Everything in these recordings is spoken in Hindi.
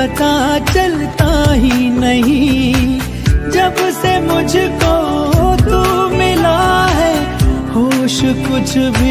पता चलता ही नहीं। जब से मुझको तू मिला है होश कुछ भी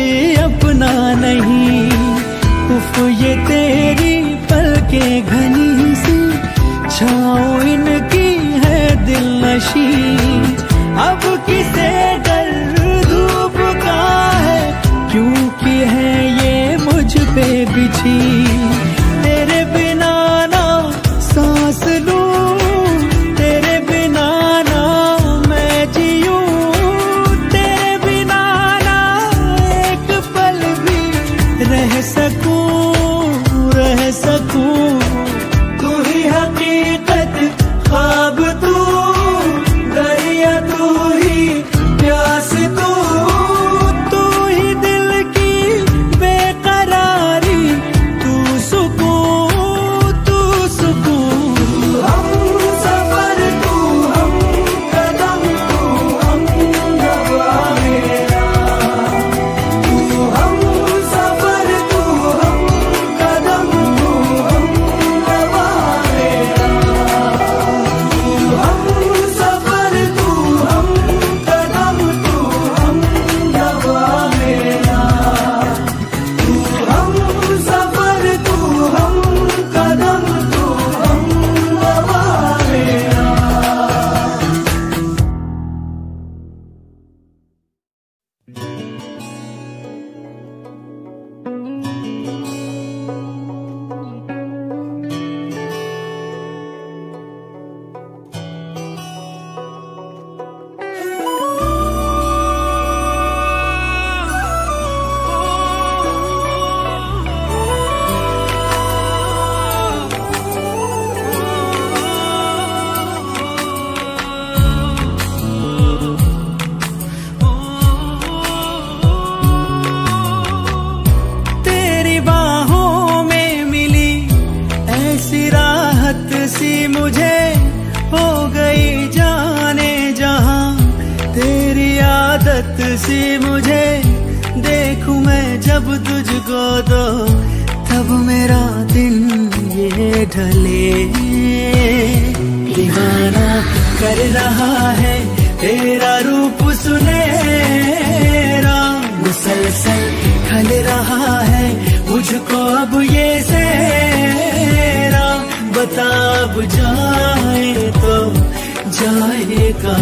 का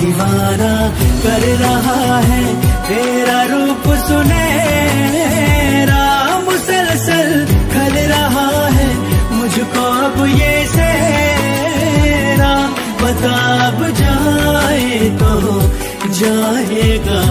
दीवाना कर रहा है, तेरा रूप सुनेरा मुसलसल खल रहा है, मुझको अब ये सेरा बता अब जाए तो जाए हाँ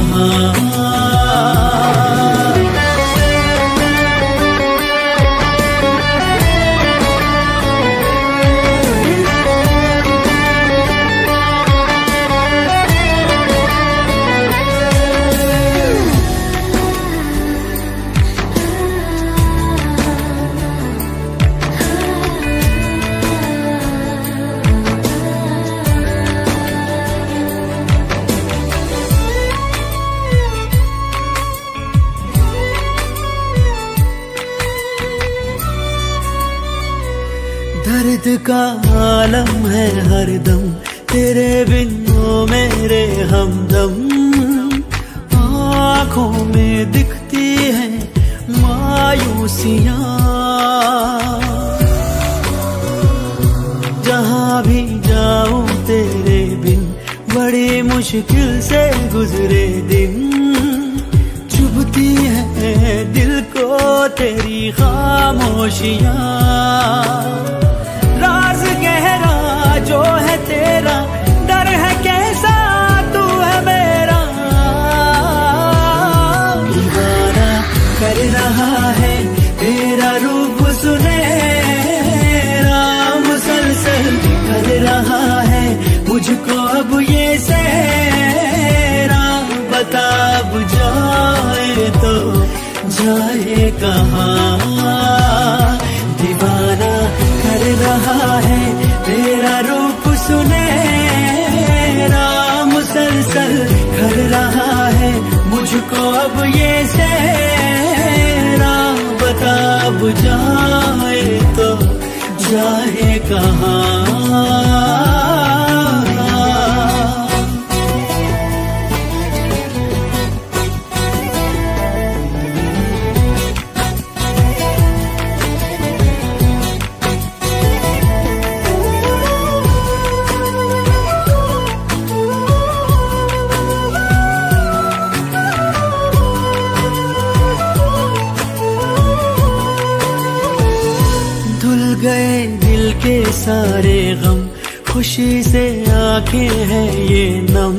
आलम है हरदम तेरे बिन मेरे हमदम। आँखों में दिखती है मायूसियाँ। जहाँ भी जाऊँ तेरे बिन, बड़ी मुश्किल से गुजरे दिन। चुभती है दिल को तेरी खामोशियाँ। ये बता अब जाए तो जाए कहाँ? दीवाना कर रहा है तेरा रूप सुने राम मुसलसल कर रहा है मुझको अब ये सेरा बता अब जाए तो जाए कहाँ? सारे गम, खुशी से आँखें हैं ये नम।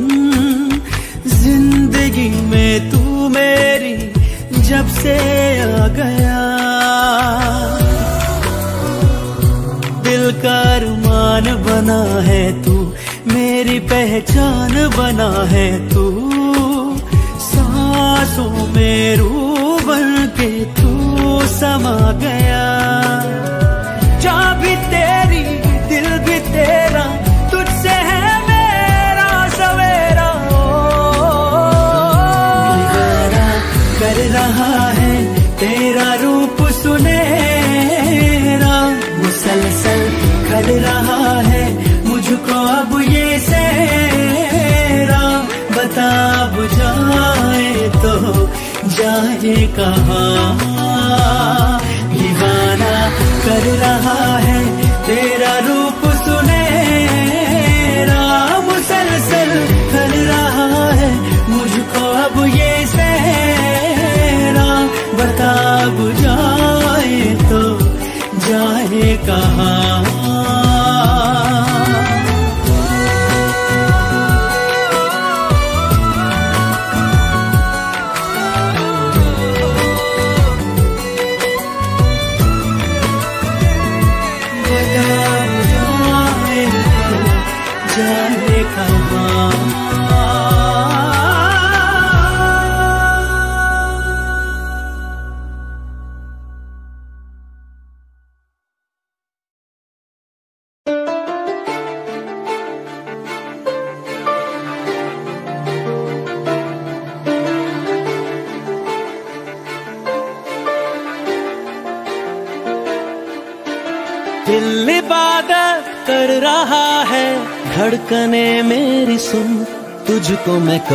ज़िंदगी में तू मेरी जब से आ गया। दिल का अरमान बना है तू, मेरी पहचान बना है तू। सांसों में रू बन के तू समा गया। जाए कहा। दीवाना कर रहा है तेरा रूप।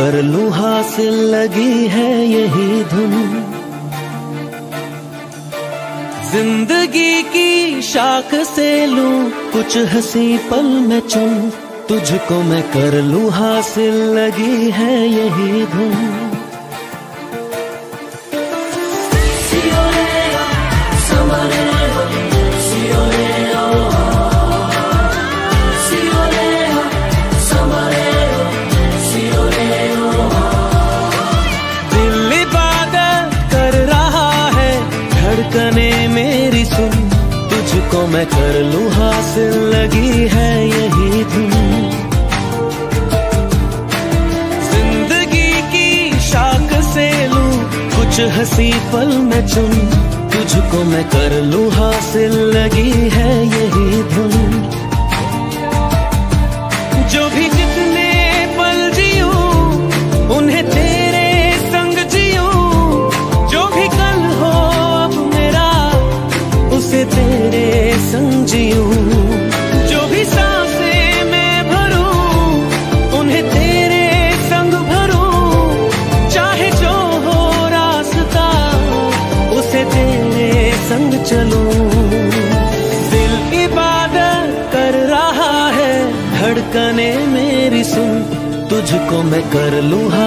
कर लुहा हासिल लगी है यही धुन। ज़िंदगी की शाख से लू, कुछ हँसी पल में चुन। तुझको मैं कर लू हासिल लगी है यही धुन। मैं कर लूँ हासिल, लगी है यही धुन। ज़िंदगी की शाख से लू कुछ हँसी पल में चुन। तुझको मैं कर लू हासिल, लगी है यही धुन। मैं कर लूँ हाँ।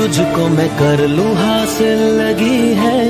तुझको मैं कर लू हासिल लगी है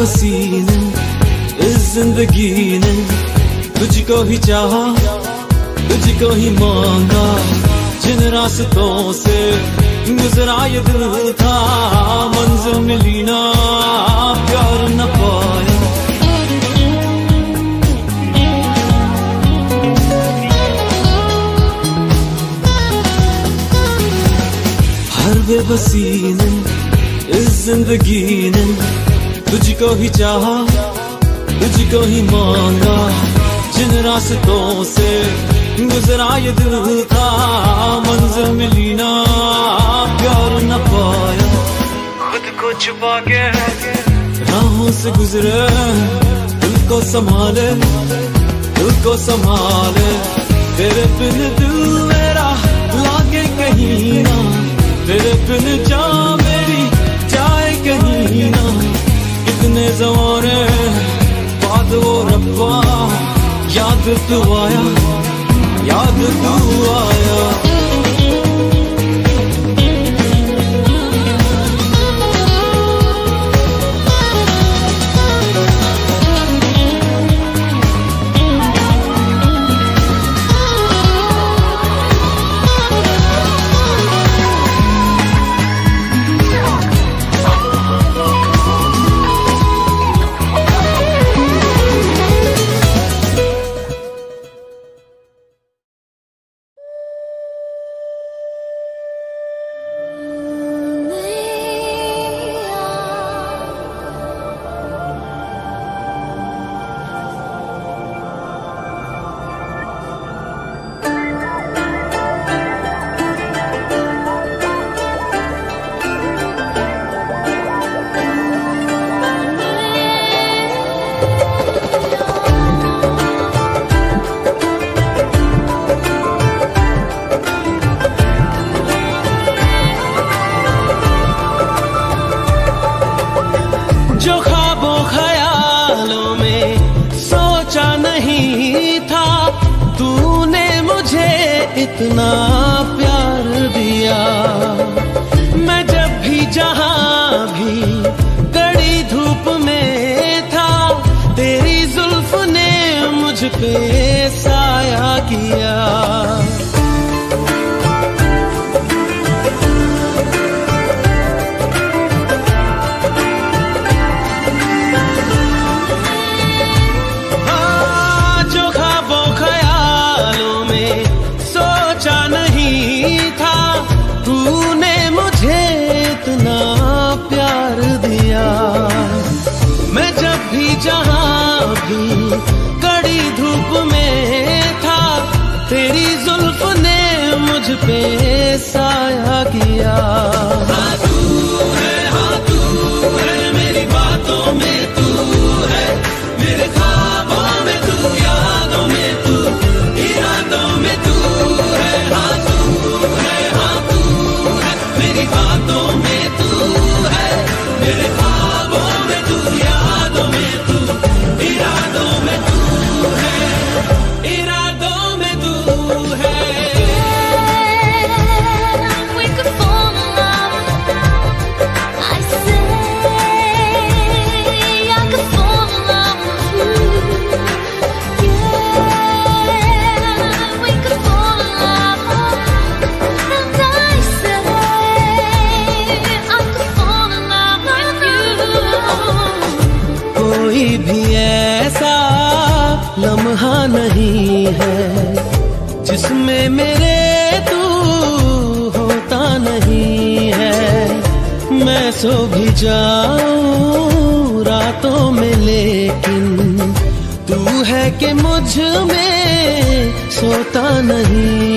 हर ने इस ज़िंदगी ने तुझको ही चाहा, तुझको ही मांगा। जिन रास्तों से गुजरा ये दिल था, मंजिल मिली ना, प्यार न पाया। हर बेबसी ने इस ज़िंदगी ने तुझको ही चाहा तुझको ही मांगा। जिन रास्तों से गुजरा ये दिल था मंजिल मिली ना प्यार न पाया। खुद को छुपा के राहों से गुजरे, दिल को संभाले, दिल को संभाले। तेरे बिन दिल मेरा लागे कहीं ना, तेरे बिन जा मेरी जाए कहीं ना। कितने जमाने बाद वो रब्बा याद तू आया याद तू आया।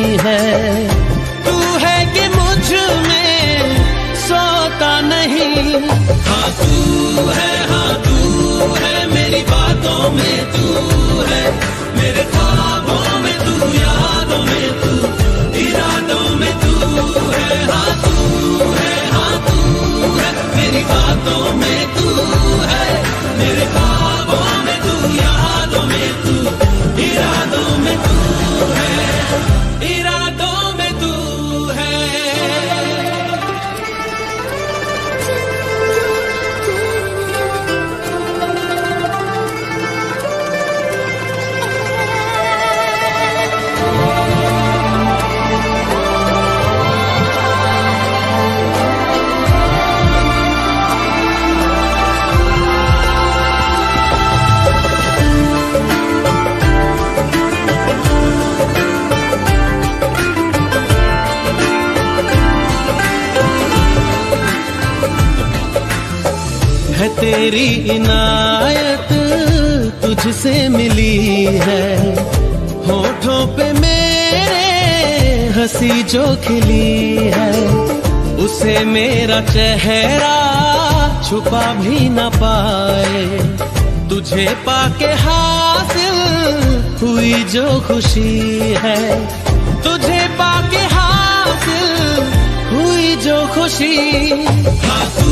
नहीं है। तू है कि मुझमें सोता नहीं। हाँ तू है हाँ तू है मेरी बातों में तू है। मेरे ख्वाबों में तू यादों में तू इरादों में तू है। हाँ तू है हाँ तू है मेरी बातों में तू है। मेरे ख्वाबों है तेरी इनायत तुझसे मिली है। होठों पे मेरे हँसी जो खिली है, उसे मेरा चेहरा छुपा भी न पाए। तुझे पाके हासिल हुई जो खुशी है, तुझे जो खुशी। हाँ तू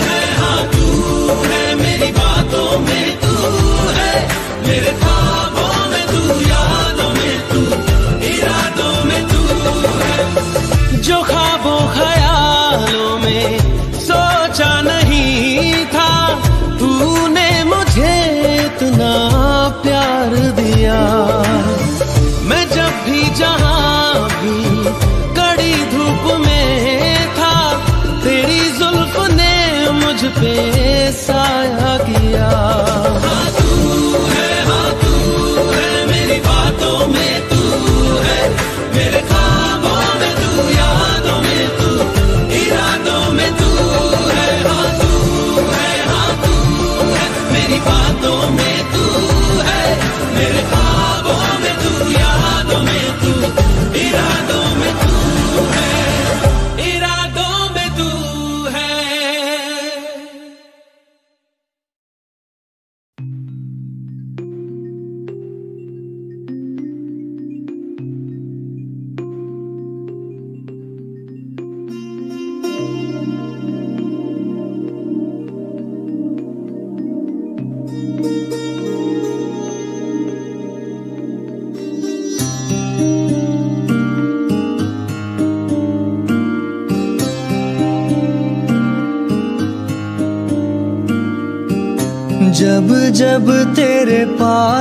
है हाँ तू है मेरी बातों में तू है मेरे ख्वाबों में तू यादों में तू इरादों में तू है जो ख्वाबों, ख्यालों में सोचा नहीं था, तूने मुझे इतना प्यार दिया। मैं जब भी जहाँ साया किया।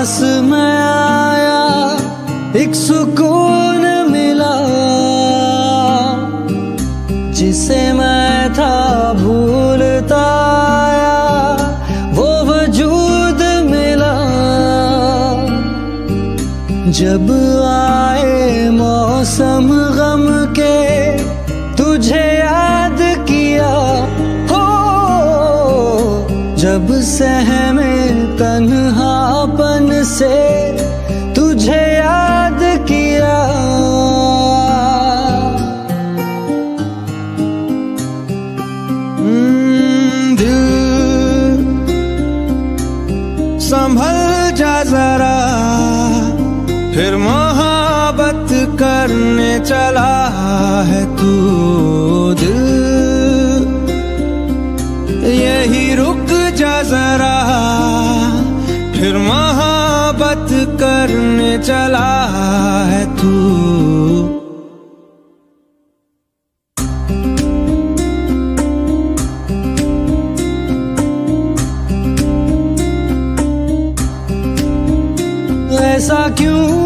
思 चला है तू। ऐसा क्यों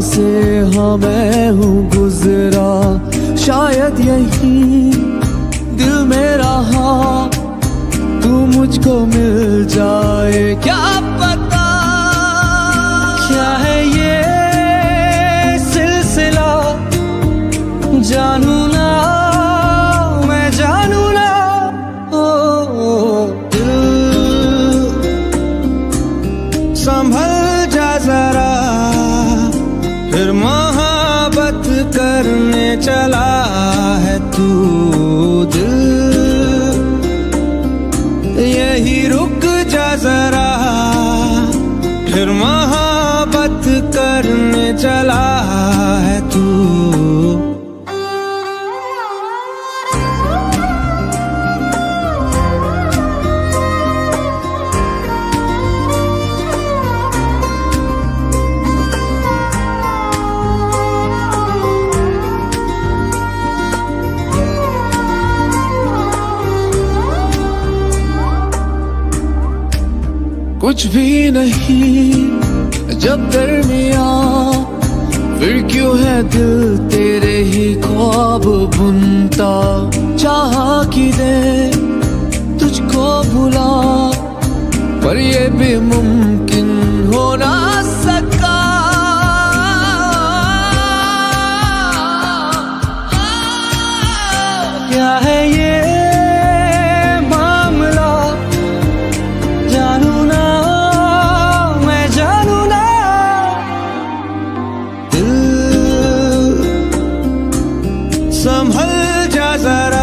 से हाँ मैं हूँ गुजरा। शायद यही दिल मेरा हाँ तू मुझको मिल जा। भी नहीं। जब दरमिया फिर क्यों है दिल तेरे ही ख्वाब बुनता? चाह की दे तुझको भुला, पर ये भी संभल जा जरा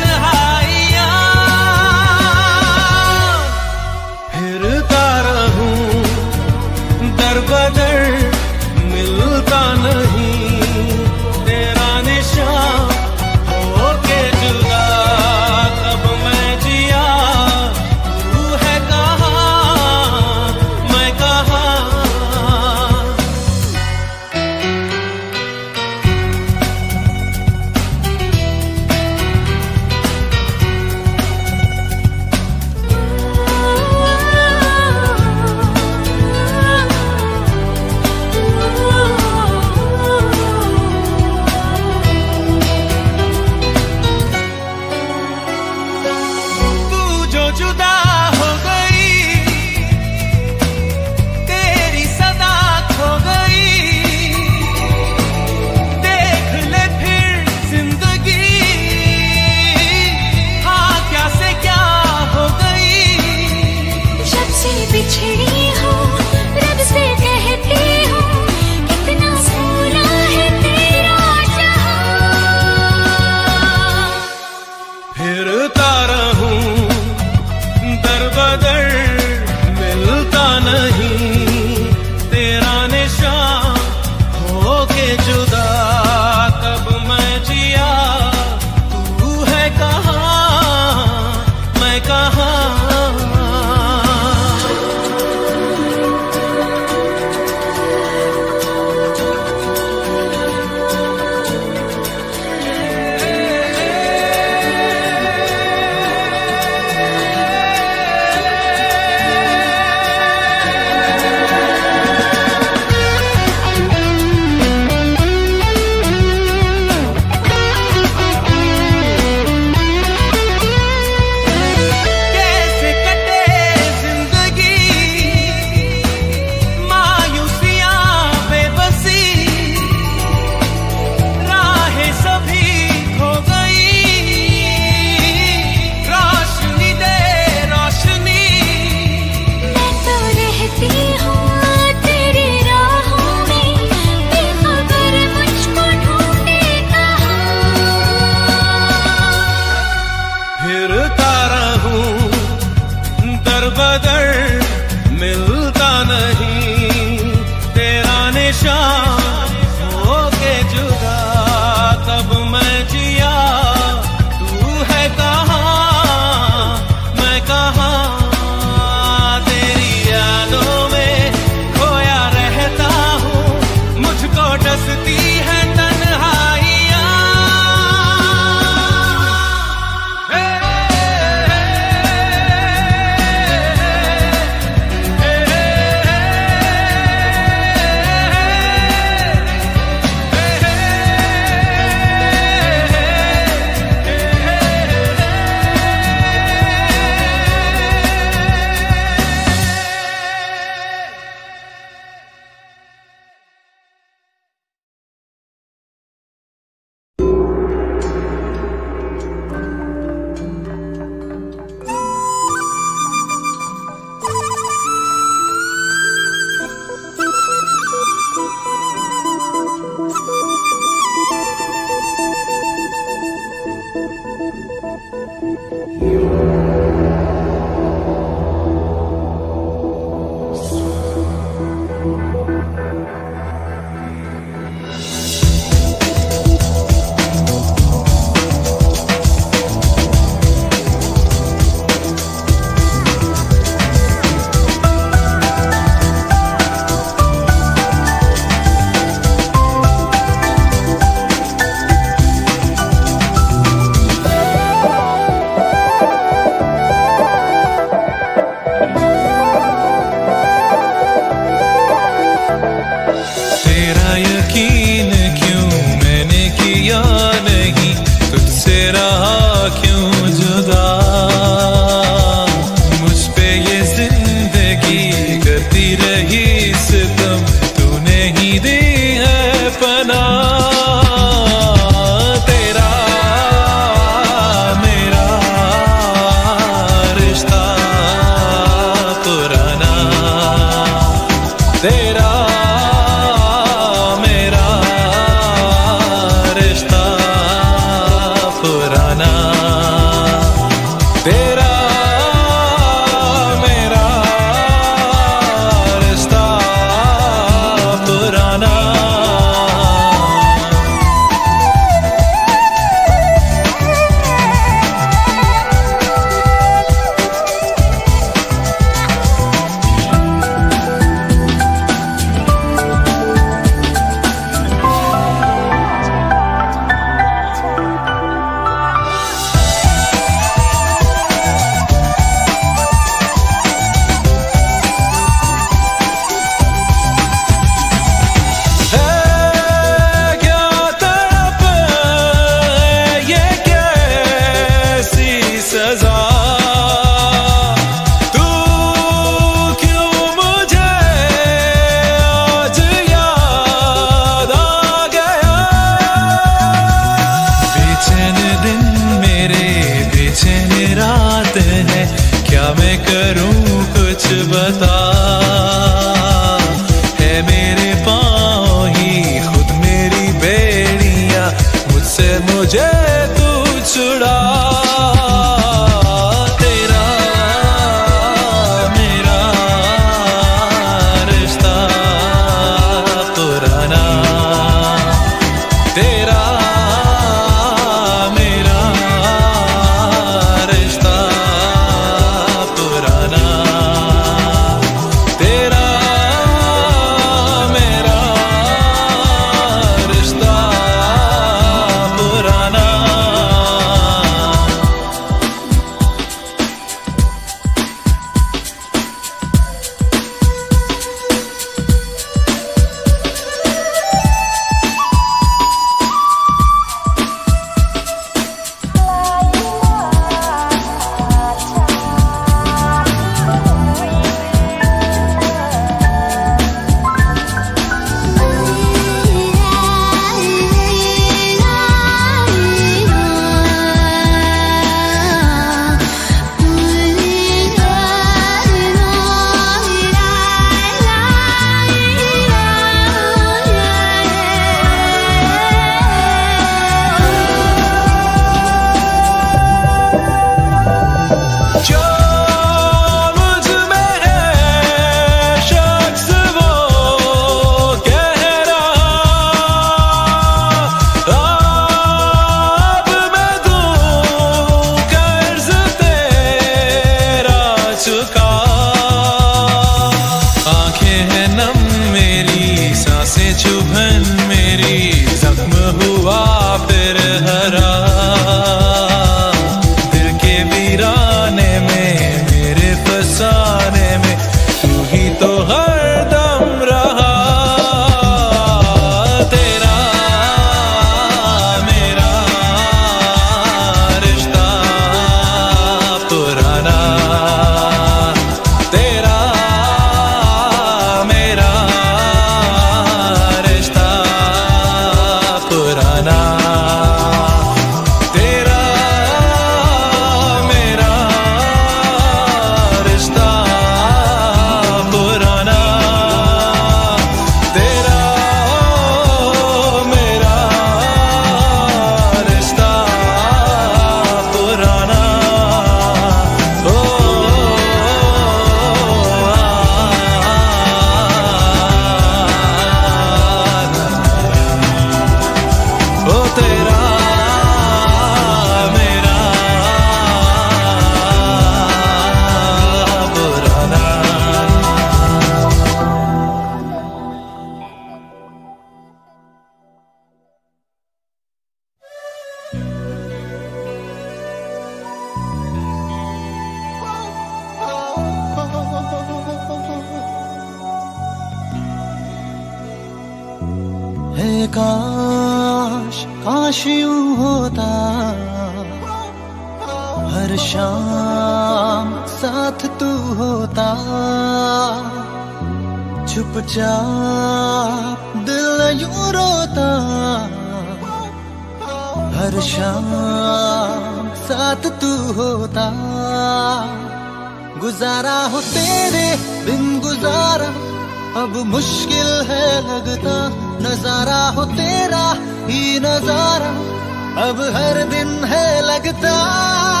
的。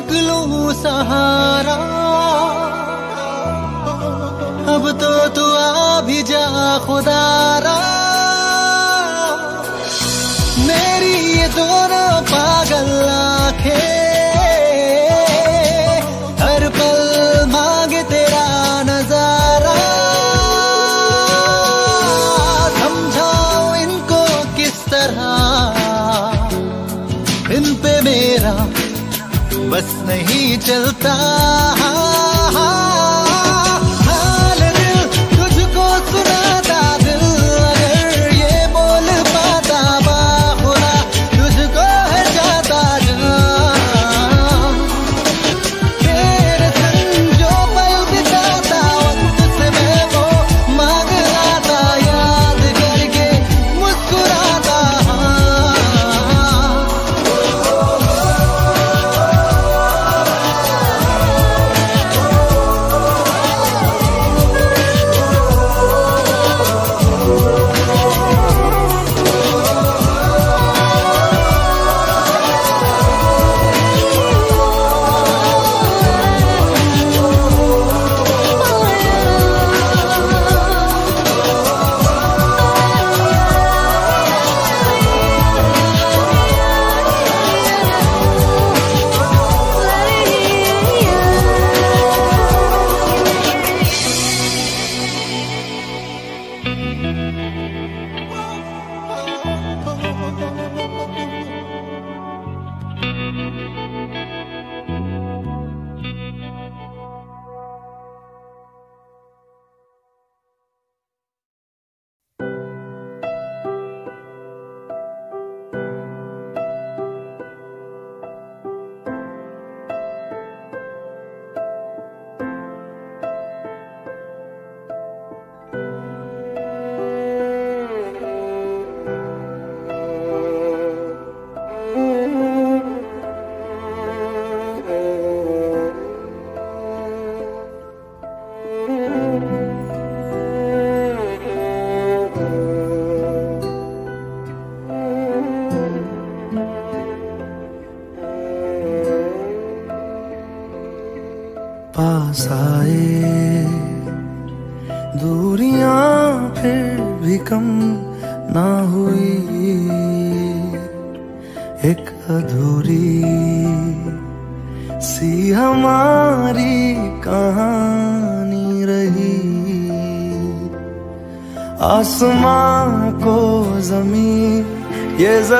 तक सहारा। अब तो दुआ भी जा खुदारा। मेरी ये दोनों पागल्ला चलता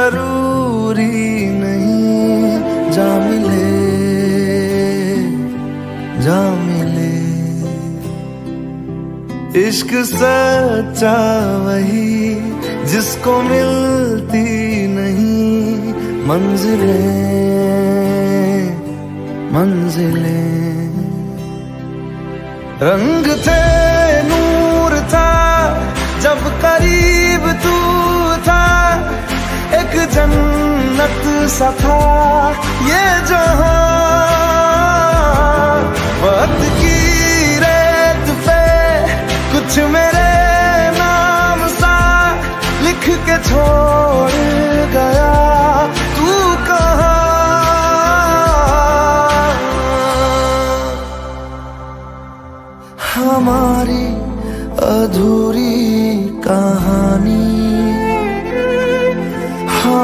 ज़रूरी नहीं, जा मिले जा मिले। इश्क सच्चा वही जिसको मिलती नहीं, मंजिले मंजिले। रंग थे, नूर था, जब करी एक जन्नत सथा ये जहाँ वक्त की रेत पे कुछ मेरे नाम सा लिख के छोड़ गया। तू कहा? हमारी अधूरी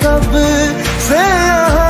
कब से यहाँ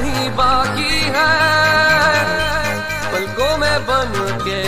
कहीं बाकी है। पलकों में बन के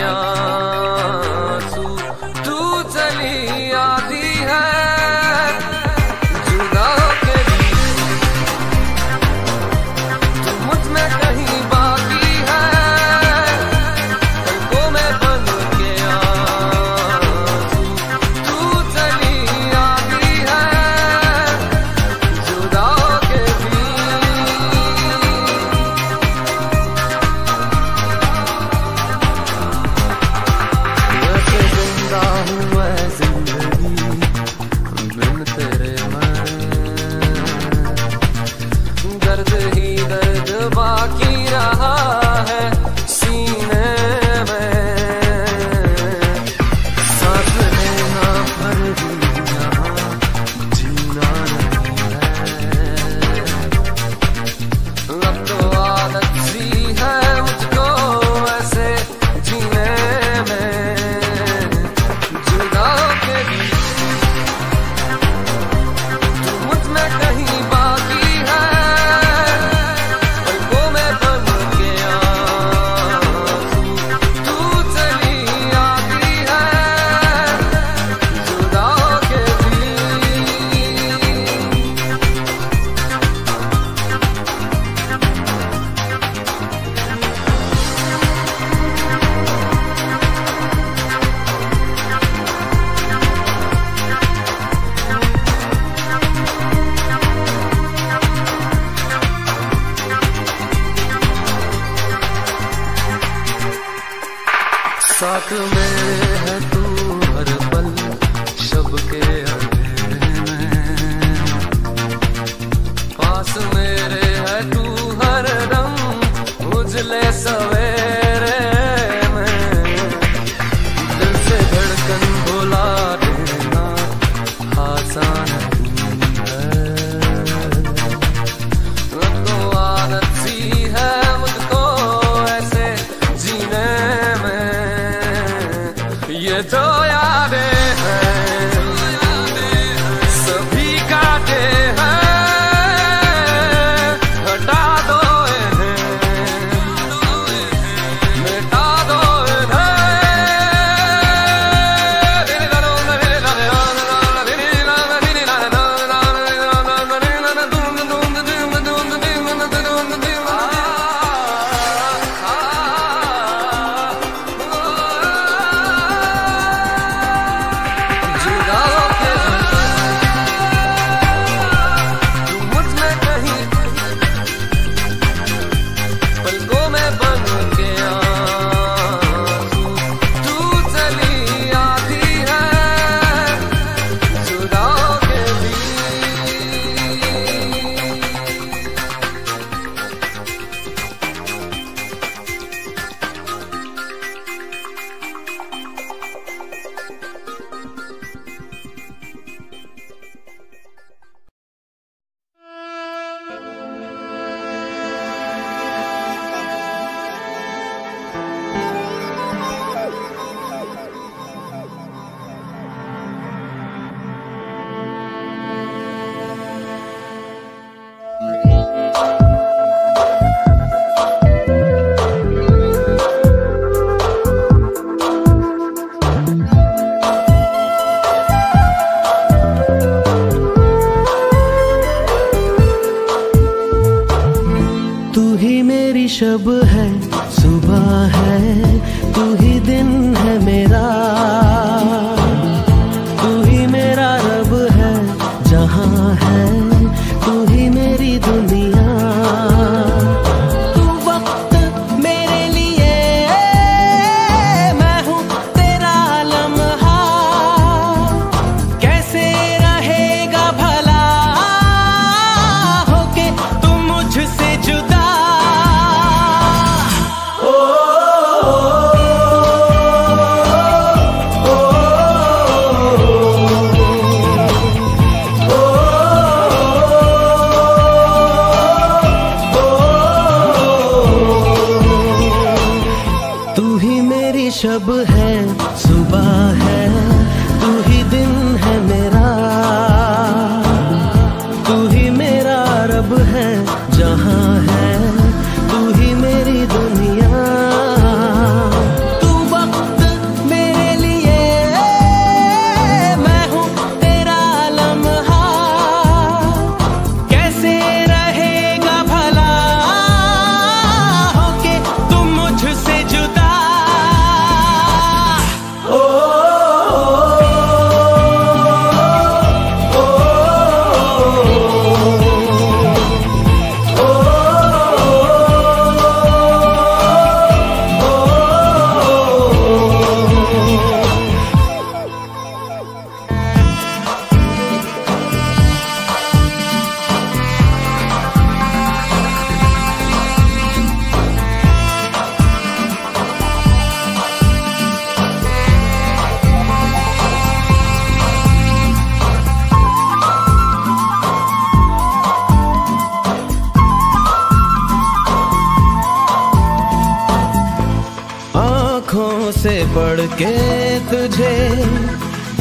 करके तुझे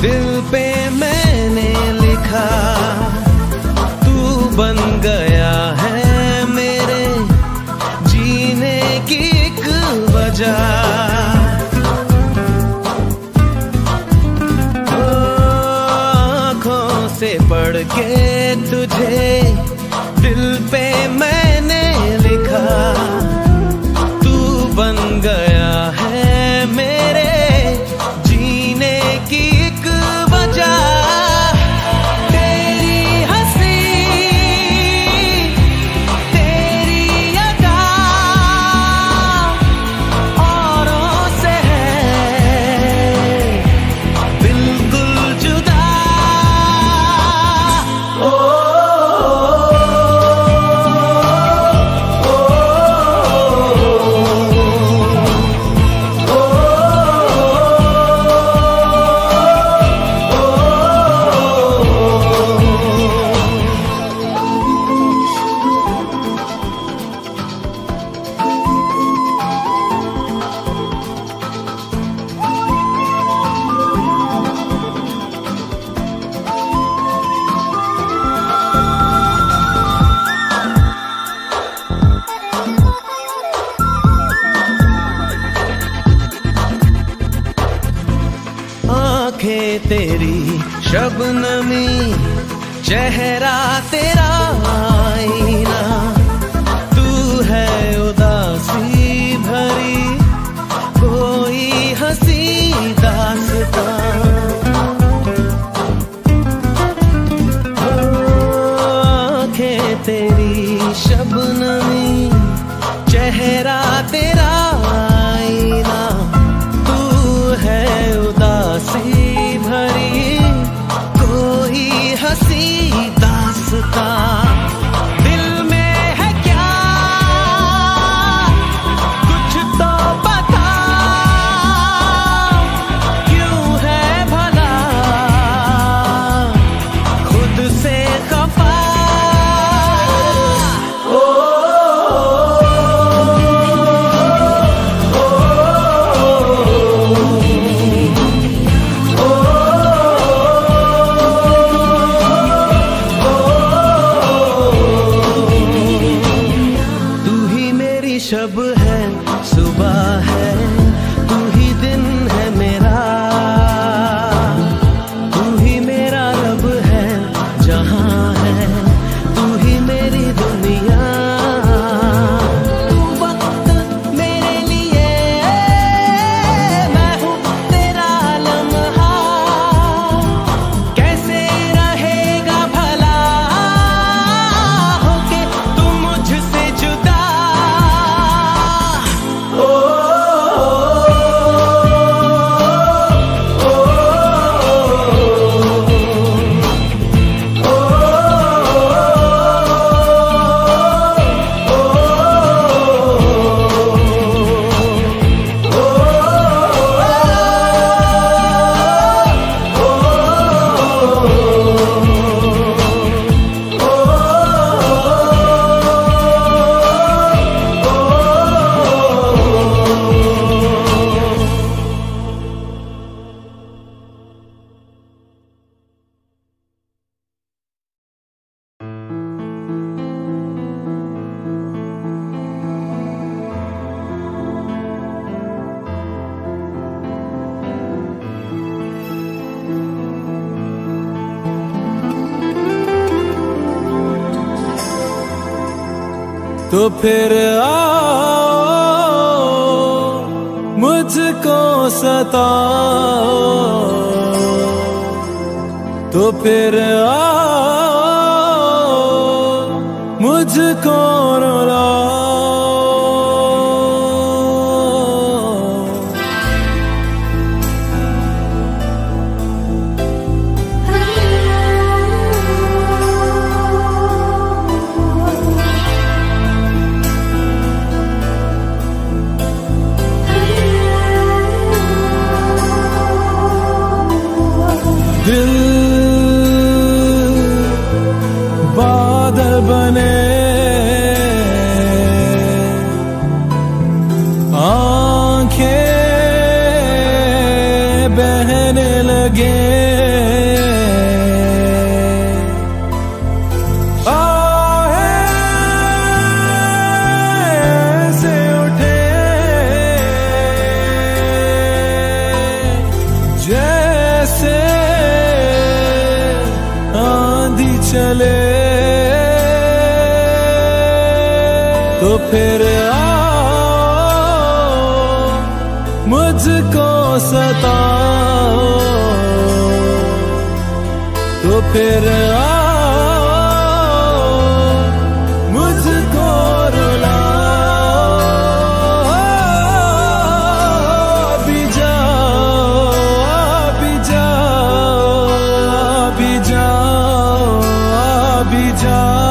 दिल पे मैंने लिखा। तू बन गया है मेरे जीने की एक वजह। से पढ़ के तुझे दिल पे मैंने लिखा। फिर आओ मुझको सताओ। तो फिर भी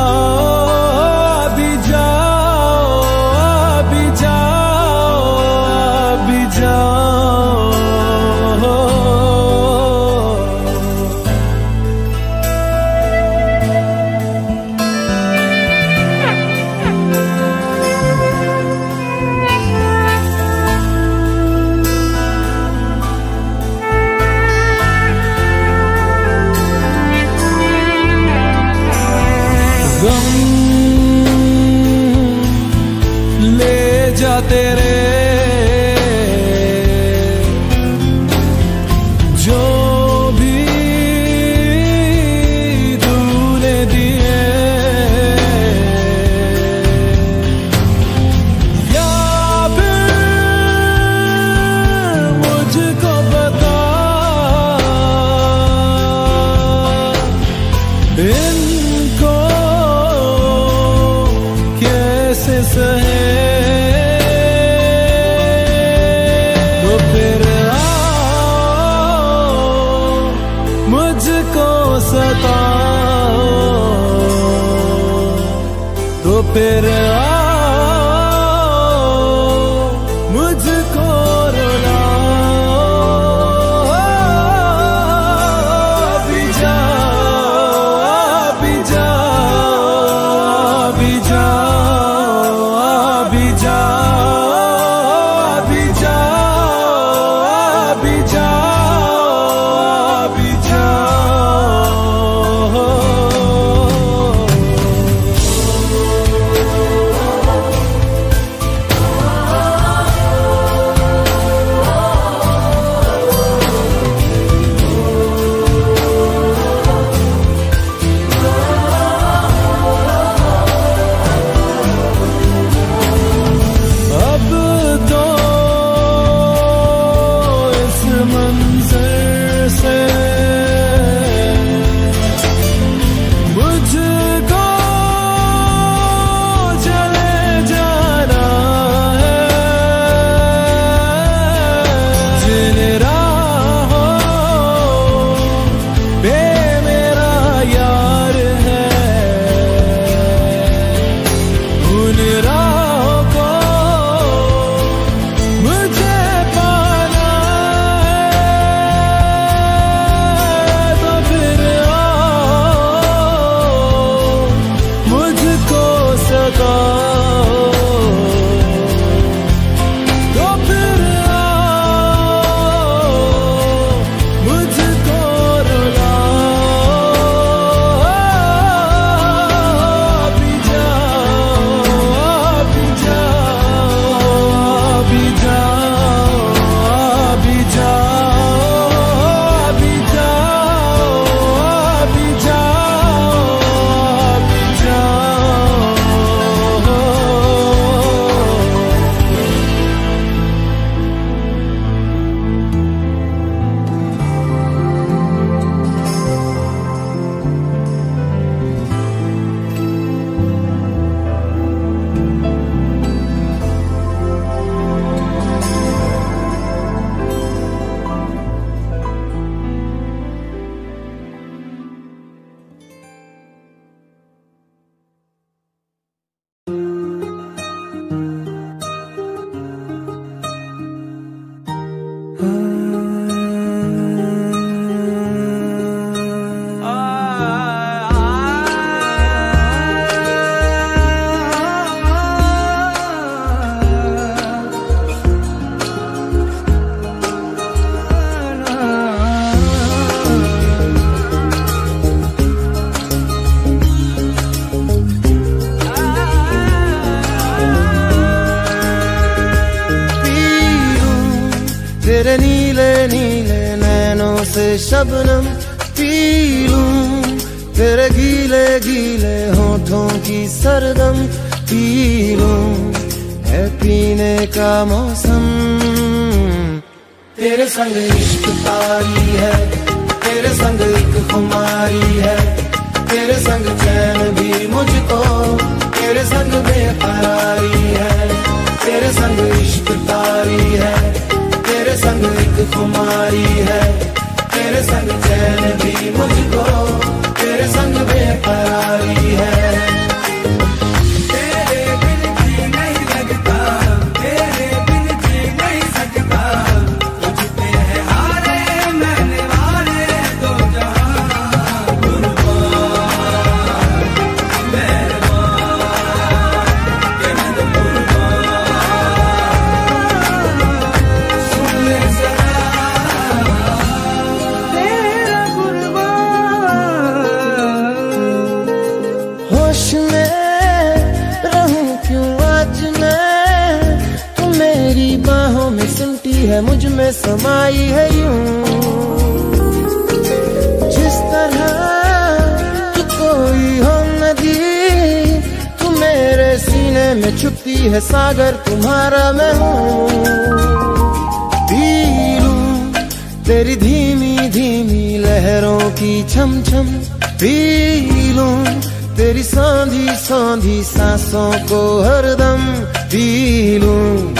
पी लूँ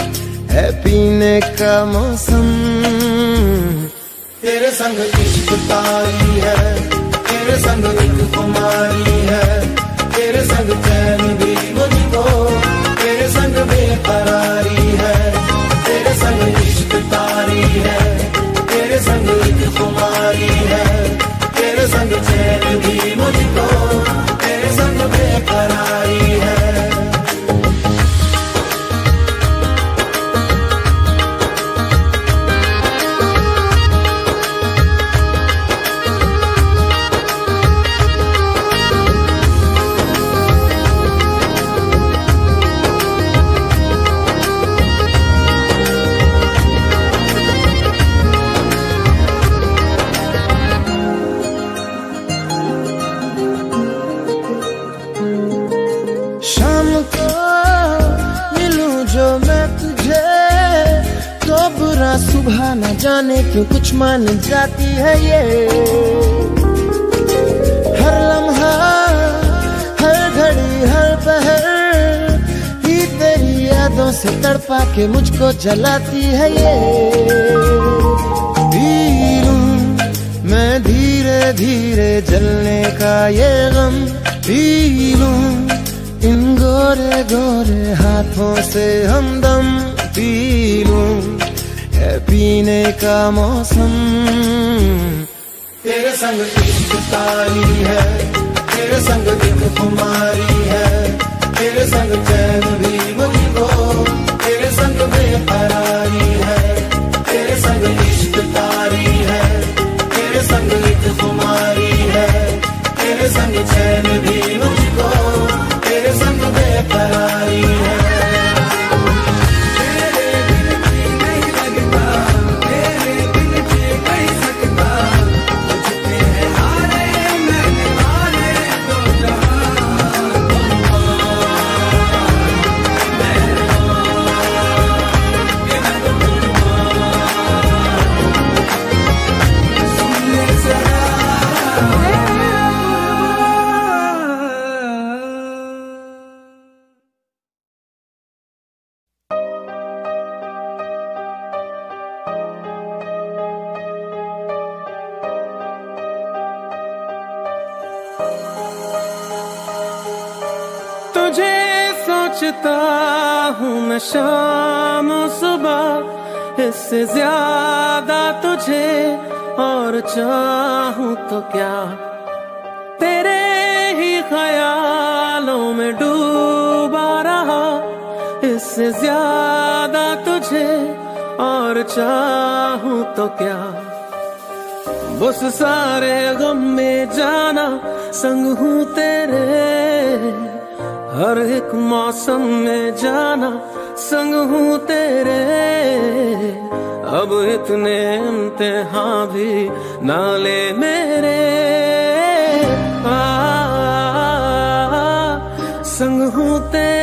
है पीने का मौसम। तेरे संग इश्क तारी। मान जाती है ये। हर लम्हा, हर घड़ी, हर पहर ही तेरी यादों से तड़पा के मुझको जलाती है ये। धीरू, मैं धीरे धीरे जलने का ये गम। पीलूं इन गोरे गोरे हाथों से हमदम पीलूं पीने का मौसम। तेरे संग इश्क तारी है, तेरे संग दिल कुमारी है, तेरे संग चैन भी ज़्यादा तुझे और चाहू तो क्या? बस सारे गम में जाना संग हूँ तेरे। हर एक मौसम में जाना संग हूँ तेरे। अब इतने इम्तिहा भी नाले मेरे। आ, संग हूँ तेरे।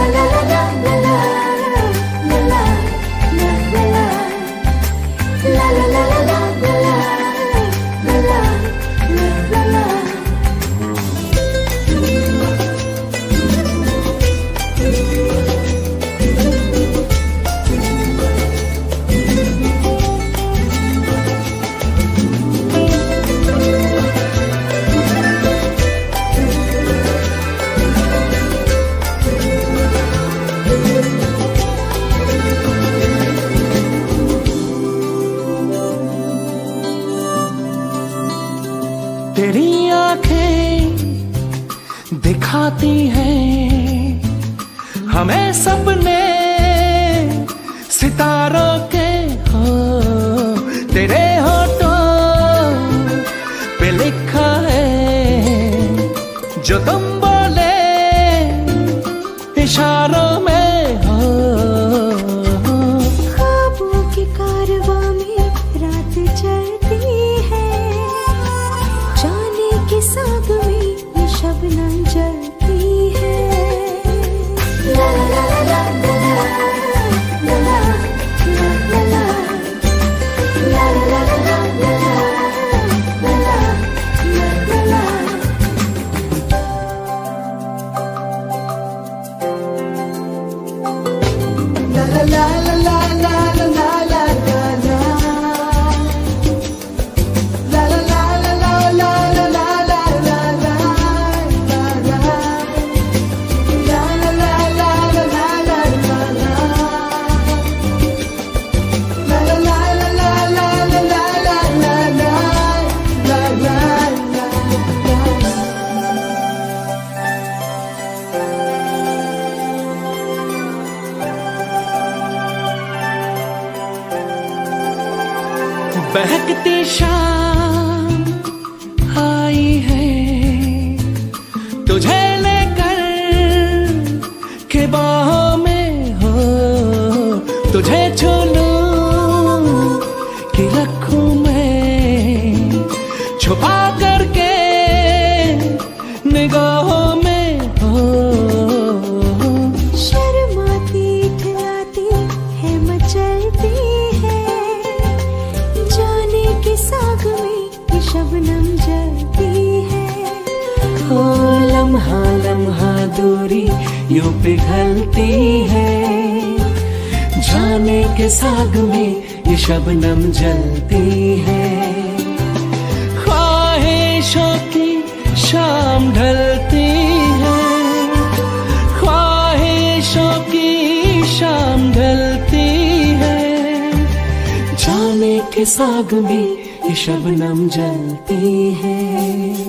la la la la शाम ढलती है। जाने के साग में ये शबनम जलती है।